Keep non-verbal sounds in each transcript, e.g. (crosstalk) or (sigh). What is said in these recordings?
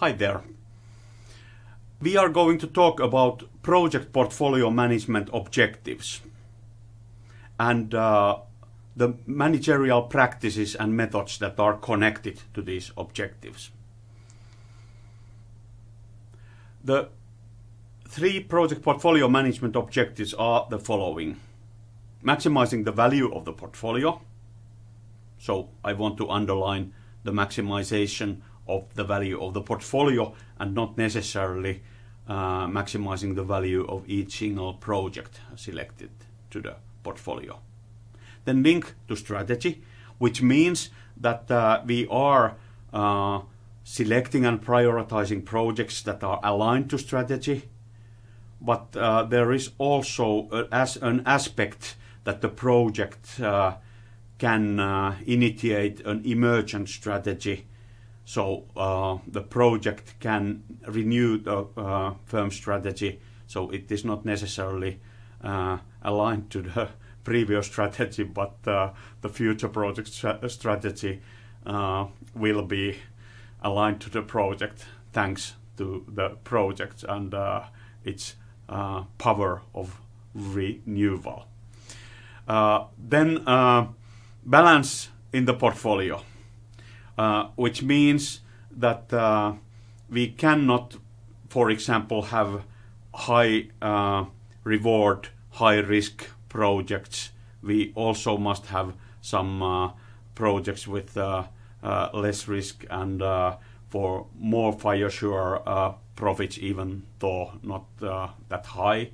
Hi there. We are going to talk about project portfolio management objectives and uh, the managerial practices and methods that are connected to these objectives. The three project portfolio management objectives are the following. Maximizing the value of the portfolio. So I want to underline the maximization of the value of the portfolio and not necessarily uh, maximizing the value of each single project selected to the portfolio. Then link to strategy, which means that uh, we are uh, selecting and prioritizing projects that are aligned to strategy, but uh, there is also a, as an aspect that the project uh, can uh, initiate an emergent strategy so uh, the project can renew the uh, firm strategy, so it is not necessarily uh, aligned to the (laughs) previous strategy, but uh, the future project strategy uh, will be aligned to the project thanks to the project and uh, its power of renewal. then balance in the portfolio. Uh, which means that uh, we cannot, for example, have high uh, reward, high risk projects. We also must have some uh, projects with uh, less risk and for more fire sure profits, even though not that high.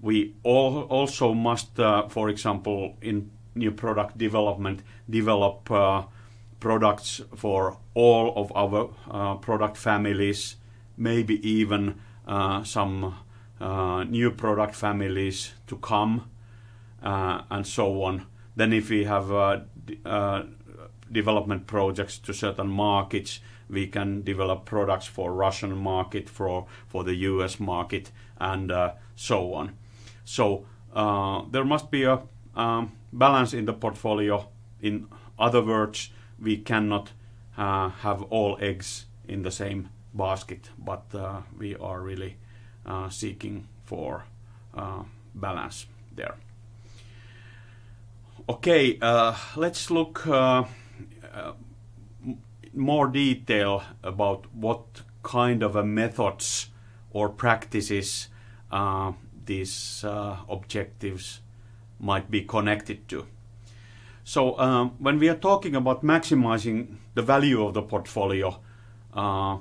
we all also must, for example, in new product development, develop products for all of our uh, product families, maybe even uh, some uh, new product families to come, uh, and so on. Then if we have uh, uh, development projects to certain markets, we can develop products for Russian market, for for the US market, and so on. So there must be a um, balance in the portfolio. In other words, we cannot uh, have all eggs in the same basket, but uh, we are really uh, seeking for uh, balance there. Okay, uh, let's look uh, more detail about what kind of methods or practices these objectives might be connected to. So um, when we are talking about maximizing the value of the portfolio, uh,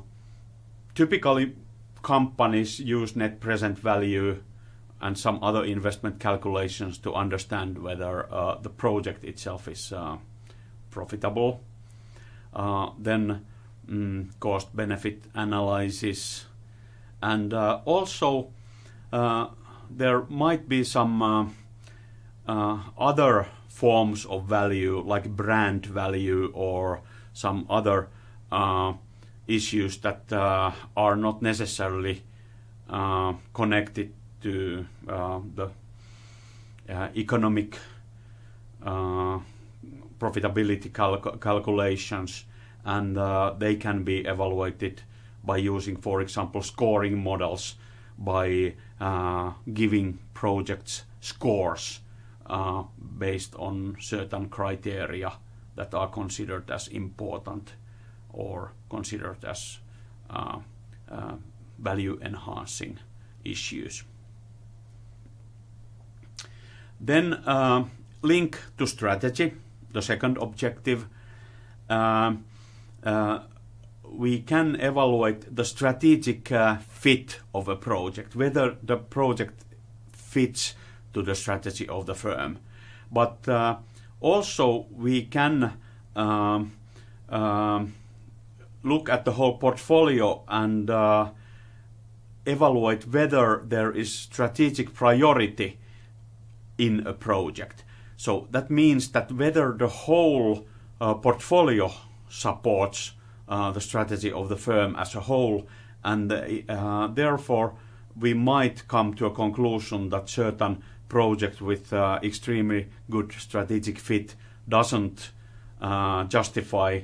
typically companies use net present value and some other investment calculations to understand whether uh, the project itself is uh, profitable. Uh, then mm, cost benefit analysis and uh, also uh, there might be some other forms of value like brand value or some other uh, issues that uh, are not necessarily uh, connected to uh, the uh, economic uh, profitability cal calculations and they can be evaluated by using for example scoring models by giving projects scores uh, based on certain criteria that are considered as important or considered as uh, uh, value enhancing issues. Then uh, link to strategy, the second objective. Uh, uh, we can evaluate the strategic fit of a project, whether the project fits to the strategy of the firm. But uh, also we can um, um, look at the whole portfolio and uh, evaluate whether there is strategic priority in a project. So that means that whether the whole uh, portfolio supports uh, the strategy of the firm as a whole, and uh, therefore we might come to a conclusion that certain project with uh, extremely good strategic fit doesn't uh, justify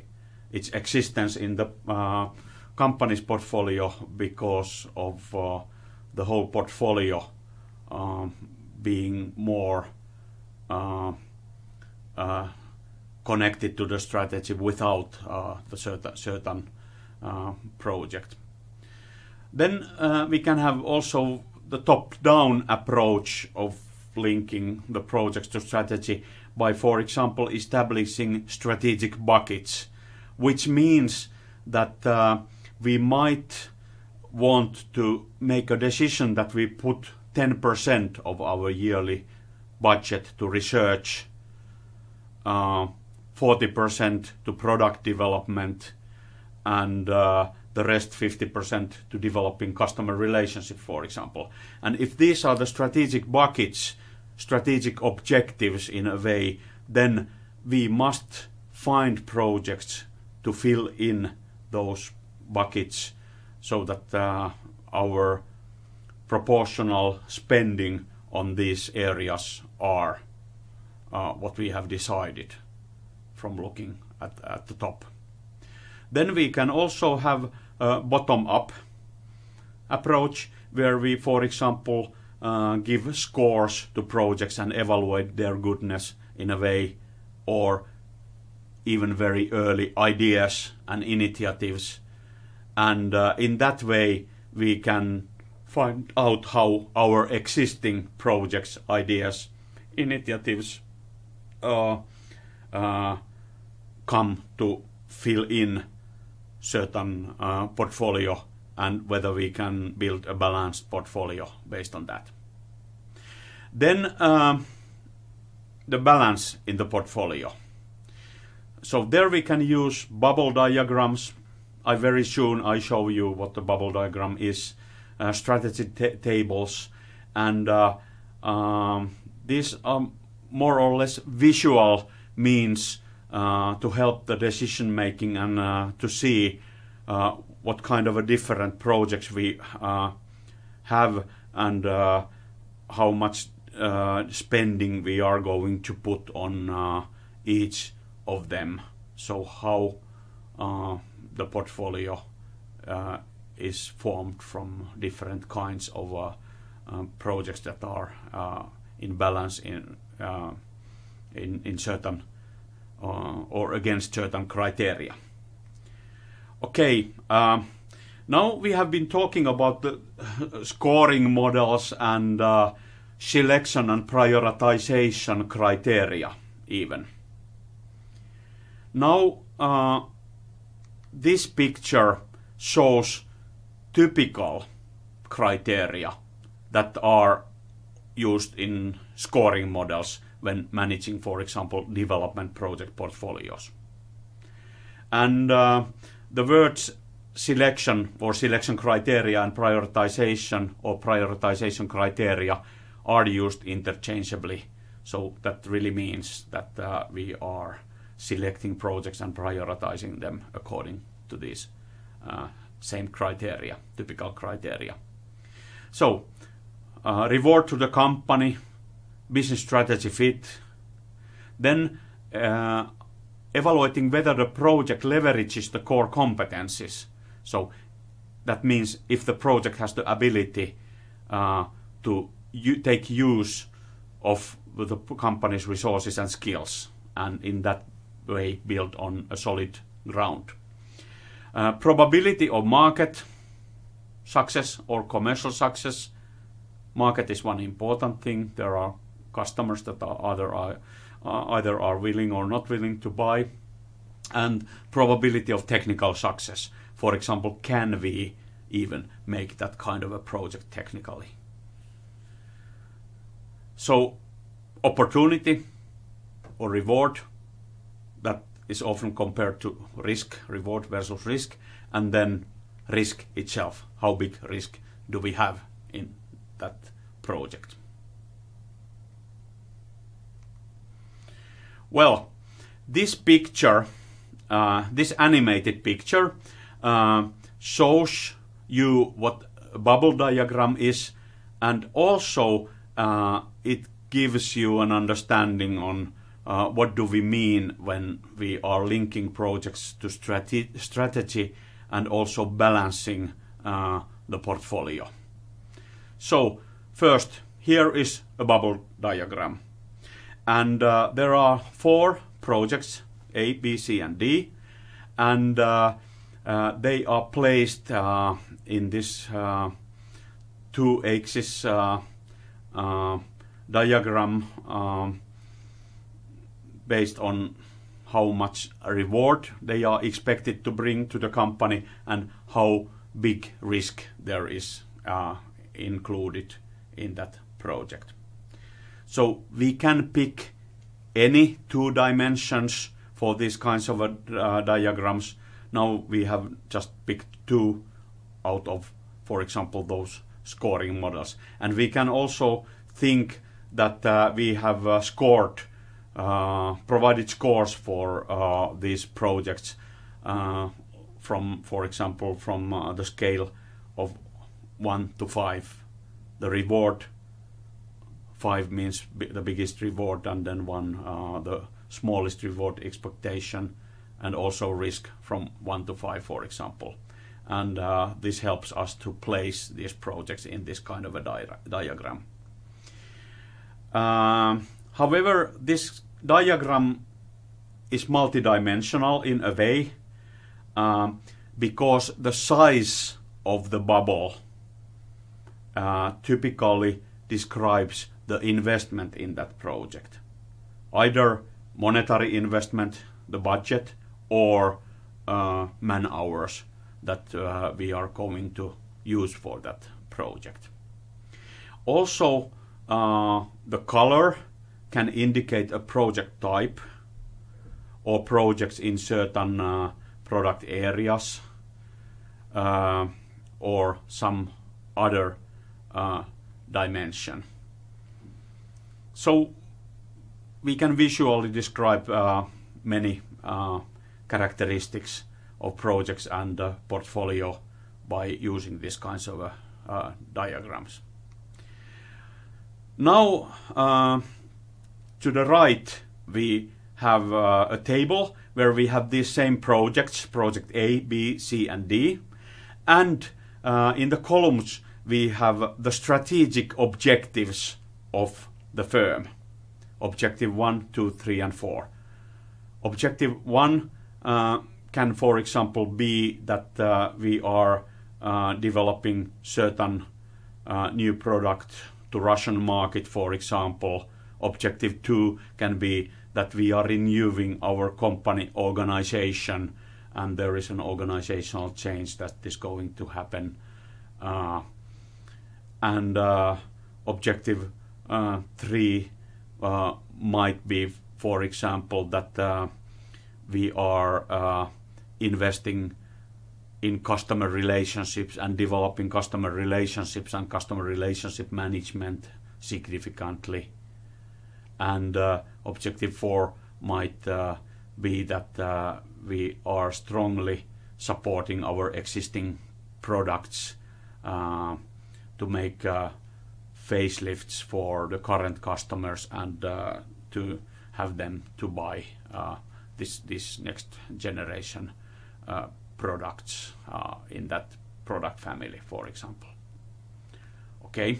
its existence in the uh, company's portfolio because of uh, the whole portfolio um, being more uh, uh, connected to the strategy without the certain, certain project. Then we can have also the top-down approach of linking the projects to strategy by, for example, establishing strategic buckets, which means that uh, we might want to make a decision that we put 10% of our yearly budget to research, uh, 40% to product development, and uh, the rest 50% to developing customer relationship, for example. And if these are the strategic buckets, strategic objectives in a way, then we must find projects to fill in those buckets so that uh, our proportional spending on these areas are uh, what we have decided from looking at, at the top. Then we can also have a bottom-up approach where we, for example, uh, give scores to projects and evaluate their goodness in a way or even very early ideas and initiatives. And uh, in that way we can find out how our existing projects ideas initiatives uh, uh, come to fill in certain uh, portfolio and whether we can build a balanced portfolio based on that. Then um, the balance in the portfolio. So there we can use bubble diagrams. I very soon I show you what the bubble diagram is, uh, strategy tables, and uh, um, these are more or less visual means uh, to help the decision making and uh, to see uh, what kind of a different projects we uh, have and uh, how much uh, spending we are going to put on each of them. So how the portfolio is formed from different kinds of uh, projects that are in balance in in, in certain or against certain criteria. Okay, uh, now we have been talking about the scoring models and uh, selection and prioritization criteria even. Now uh, this picture shows typical criteria that are used in scoring models when managing, for example, development project portfolios. And uh, the words selection or selection criteria and prioritization or prioritization criteria are used interchangeably. So that really means that uh, we are selecting projects and prioritizing them according to these uh, same criteria, typical criteria. So, uh, reward to the company, business strategy fit, then uh, evaluating whether the project leverages the core competencies. So that means if the project has the ability uh, to take use of the company's resources and skills, and in that way build on a solid ground. Uh, probability of market success or commercial success. Market is one important thing. There are customers that are either are Uh, either are willing or not willing to buy, and probability of technical success. For example, can we even make that kind of a project technically? So, opportunity or reward that is often compared to risk, reward versus risk, and then risk itself. How big risk do we have in that project? Well, this picture, uh, this animated picture, uh, shows you what a bubble diagram is, and also uh, it gives you an understanding on uh, what do we mean when we are linking projects to strate strategy and also balancing uh, the portfolio. So first, here is a bubble diagram. And uh, there are four projects, A, B, C, and D. And uh, uh, they are placed uh, in this two axis diagram um, based on how much reward they are expected to bring to the company and how big risk there is uh, included in that project. So we can pick any two dimensions for these kinds of uh, diagrams. Now we have just picked two out of, for example, those scoring models. And we can also think that uh, we have uh, scored uh, provided scores for uh, these projects uh, from, for example, from the scale of 1 to 5. The reward 5 means the biggest reward and then 1 the smallest reward expectation and also risk from 1 to 5 for example and uh, this helps us to place these projects in this kind of a di diagram. Uh, however, this diagram is multidimensional in a way um, because the size of the bubble uh, typically describes the investment in that project. Either monetary investment, the budget, or uh, man hours that uh, we are going to use for that project. Also, uh, the color can indicate a project type or projects in certain uh, product areas uh, or some other uh, dimension. So we can visually describe uh, many uh, characteristics of projects and portfolio by using these kinds of uh, diagrams. Now to the right, we have uh, a table where we have these same projects, project A, B, C, and D. And uh, in the columns, we have the strategic objectives of the firm. Objective 1, 2, 3, and 4. Objective 1 uh, can, for example, be that uh, we are uh, developing certain uh, new product to Russian market, for example, objective two can be that we are renewing our company organization and there is an organizational change that is going to happen. Uh, and uh, objective uh, three uh, might be, for example, that uh, we are uh, investing in customer relationships and developing customer relationships and customer relationship management significantly. And uh, objective four might uh, be that we are strongly supporting our existing products to make facelifts for the current customers and to have them to buy this this next generation products in that product family, for example. Okay.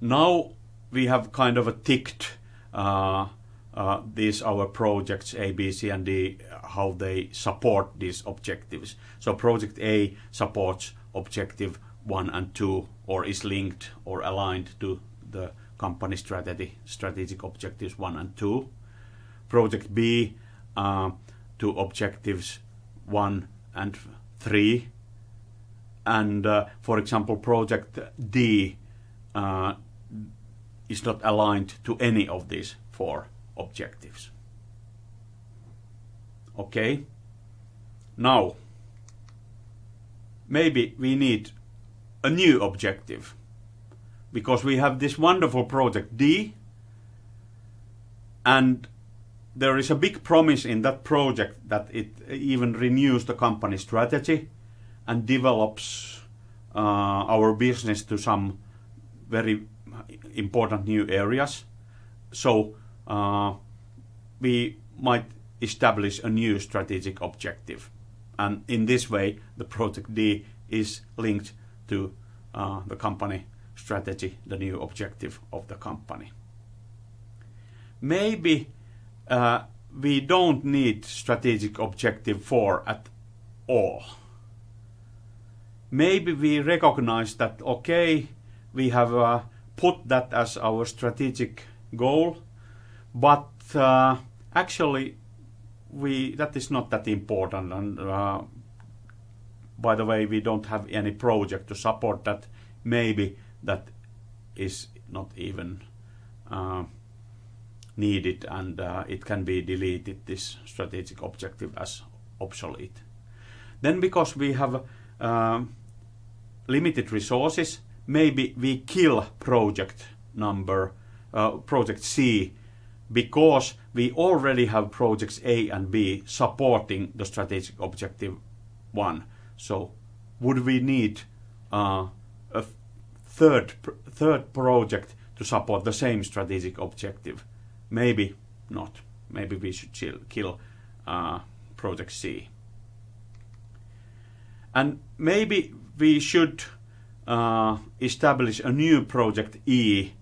Now we have kind of a ticked uh, uh, these our projects A, B, C, and D, how they support these objectives. So project A supports objective one and two, or is linked or aligned to the company strategy, strategic objectives one and two. Project B uh, to objectives one and three. And uh, for example, project D uh, is not aligned to any of these four objectives. Okay. Now, maybe we need a new objective because we have this wonderful project D and there is a big promise in that project that it even renews the company strategy and develops uh, our business to some very important new areas. So uh, we might establish a new strategic objective and in this way, the project D is linked to uh, the company strategy, the new objective of the company. Maybe uh, we don't need strategic objective 4 at all. Maybe we recognize that, okay, we have uh, put that as our strategic goal, but uh, actually we that is not that important and uh, by the way we don't have any project to support that maybe that is not even uh, needed and uh, it can be deleted this strategic objective as obsolete then because we have um, limited resources maybe we kill project number uh, project C because we already have projects A and B supporting the strategic objective 1. So would we need uh, a third third project to support the same strategic objective? Maybe not. Maybe we should chill, kill uh, project C. And maybe we should uh, establish a new project E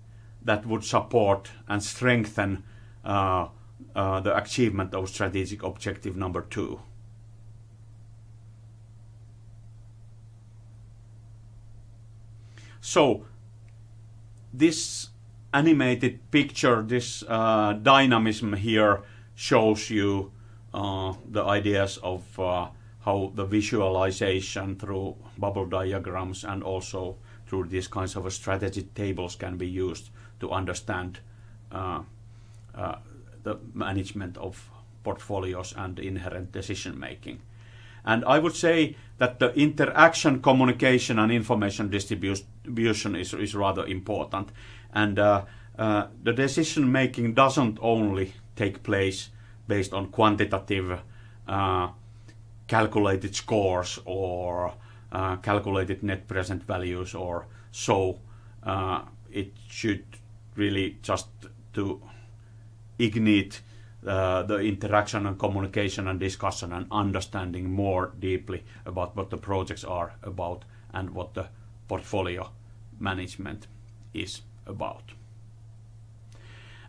that would support and strengthen uh, uh, the achievement of strategic objective number two. So this animated picture, this uh, dynamism here shows you uh, the ideas of uh, how the visualization through bubble diagrams and also through these kinds of strategy tables can be used to understand uh, uh, the management of portfolios and inherent decision making. And I would say that the interaction, communication, and information distribution is, is rather important. And uh, uh, the decision making doesn't only take place based on quantitative uh, calculated scores or uh, calculated net present values or so. Uh, it should really just to ignite uh, the interaction and communication and discussion and understanding more deeply about what the projects are about and what the portfolio management is about.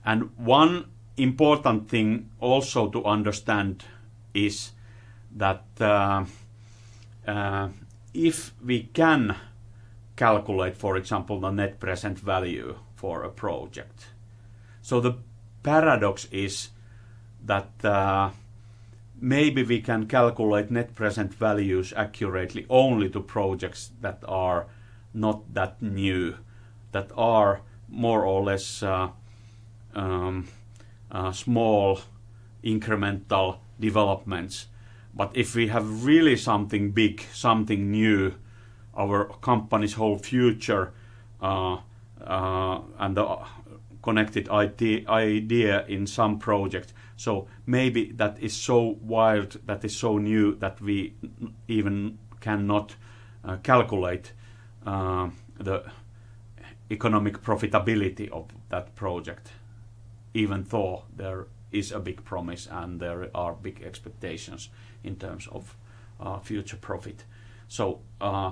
And one important thing also to understand is that uh, uh, if we can calculate, for example, the net present value for a project, so the paradox is that uh, maybe we can calculate net present values accurately only to projects that are not that new, that are more or less uh, um, uh, small incremental developments. But if we have really something big, something new, our company's whole future and the connected idea in some project. So maybe that is so wild, that is so new that we even cannot uh, calculate uh, the economic profitability of that project, even though there is a big promise and there are big expectations in terms of uh, future profit. So uh,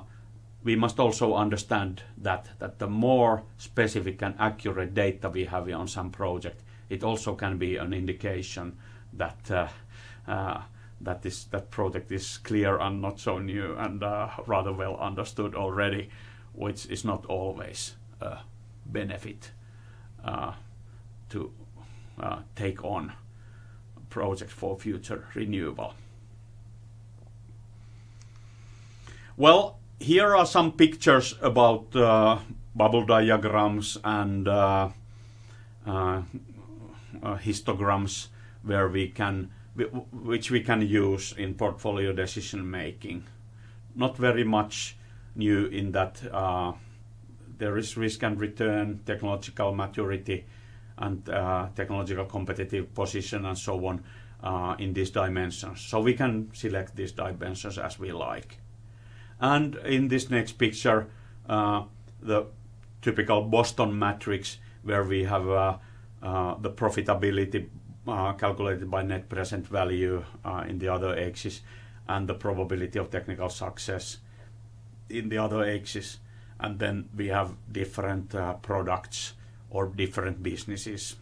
we must also understand that that the more specific and accurate data we have on some project, it also can be an indication that uh, uh, that this that project is clear and not so new and uh, rather well understood already, which is not always a benefit uh, to uh, take on projects for future renewal. Well, here are some pictures about uh, bubble diagrams and histograms where we can which we can use in portfolio decision making. Not very much new in that uh, there is risk and return, technological maturity, and uh, technological competitive position, and so on in these dimensions. So we can select these dimensions as we like. And in this next picture, uh, the typical Boston matrix where we have uh, uh, the profitability uh, calculated by net present value uh, in the other axis and the probability of technical success in the other axis. And then we have different uh, products or different businesses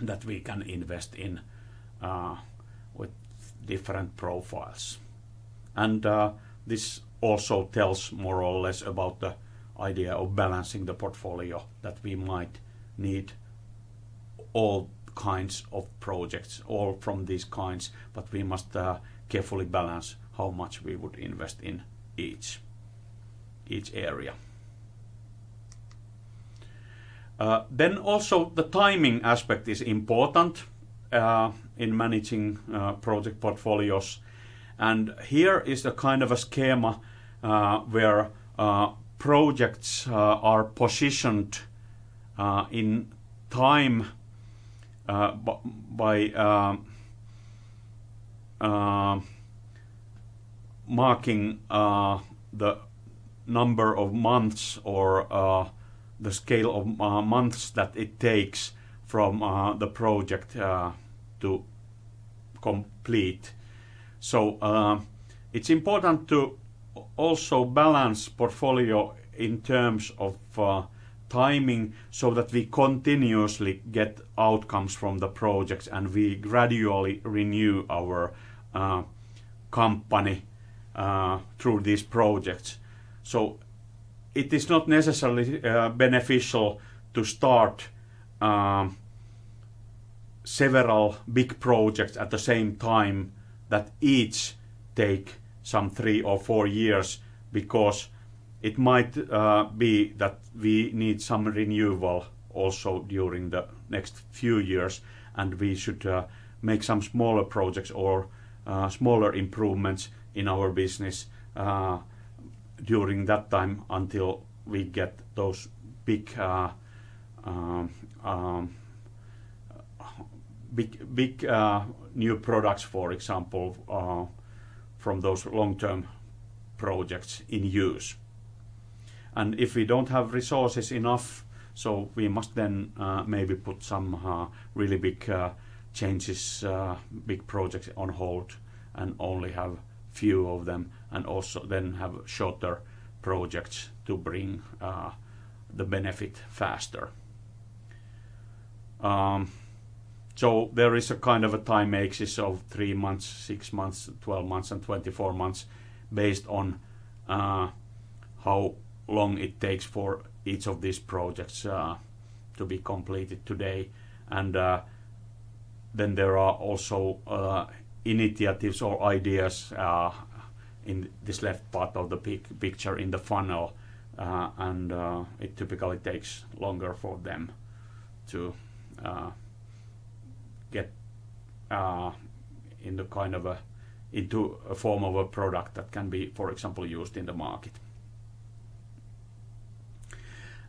that we can invest in uh, with different profiles. And uh, this also tells more or less about the idea of balancing the portfolio that we might need all kinds of projects, all from these kinds, but we must uh, carefully balance how much we would invest in each each area. Uh, then also the timing aspect is important uh, in managing uh, project portfolios. And here is a kind of a schema uh, where uh, projects uh, are positioned in time by marking the number of months or uh, the scale of uh, months that it takes from uh, the project uh, to complete. So uh, it's important to also balance portfolio in terms of uh, timing so that we continuously get outcomes from the projects and we gradually renew our company through these projects. So it is not necessarily uh, beneficial to start um, several big projects at the same time that each take some three or four years because it might uh, be that we need some renewal also during the next few years and we should uh, make some smaller projects or uh, smaller improvements in our business uh, during that time until we get those big uh, um, um, big big uh, new products, for example, from those long-term projects in use. And if we don't have resources enough, so we must then uh, maybe put some uh, really big uh, changes, big projects on hold, and only have few of them and also then have shorter projects to bring uh, the benefit faster. Um, so there is a kind of a time axis of three months, six months, 12 months, and 24 months based on uh, how long it takes for each of these projects uh, to be completed today. And uh, then there are also uh, initiatives or ideas in this left part of the pic picture in the funnel uh, and uh, it typically takes longer for them to uh, get uh, into kind of a into a form of a product that can be for example used in the market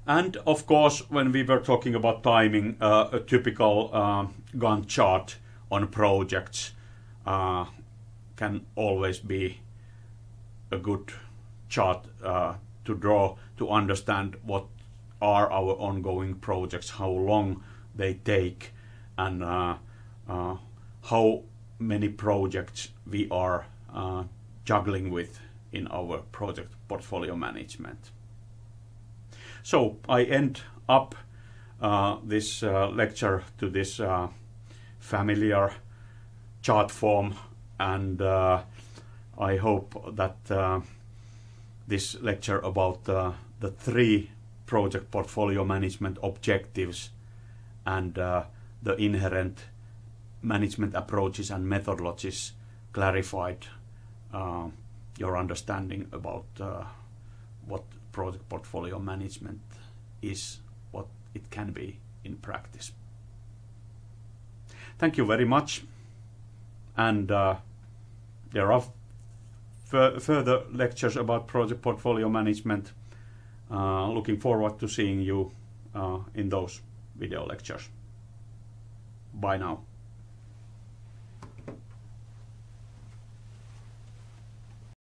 and of course when we were talking about timing uh, a typical uh, Gantt chart on projects uh, can always be a good chart uh, to draw to understand what are our ongoing projects, how long they take, and uh, uh, how many projects we are juggling with in our project portfolio management. So I end up uh, this uh, lecture to this familiar chart form and I hope that uh, this lecture about uh, the three project portfolio management objectives and uh, the inherent management approaches and methodologies clarified uh, your understanding about uh, what project portfolio management is, what it can be in practice. Thank you very much. And uh, there are further lectures about project portfolio management. Uh, looking forward to seeing you uh, in those video lectures. Bye now.